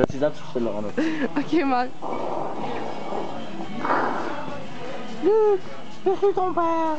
Là, c'est ça. Ok, Luc, je suis ton père.